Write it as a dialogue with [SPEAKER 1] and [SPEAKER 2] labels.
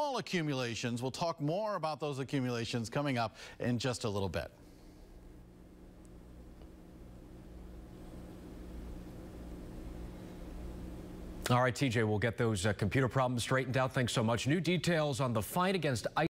[SPEAKER 1] All accumulations. We'll talk more about those accumulations coming up in just a little bit.
[SPEAKER 2] All right, TJ, we'll get those uh, computer problems straightened out. Thanks so much. New details on the fight against ISIS.